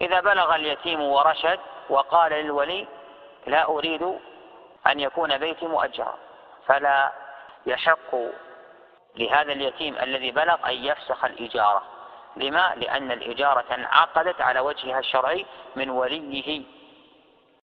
إذا بلغ اليتيم ورشد وقال للولي لا أريد أن يكون بيتي مؤجرا فلا يحق لهذا اليتيم الذي بلغ أن يفسخ الإجارة لما؟ لأن الإجارة انعقدت على وجهها الشرعي من وليه